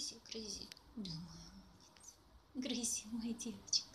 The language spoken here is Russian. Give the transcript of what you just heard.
Грызи, грызи. Думаю, умница. Грызи, моя девочка.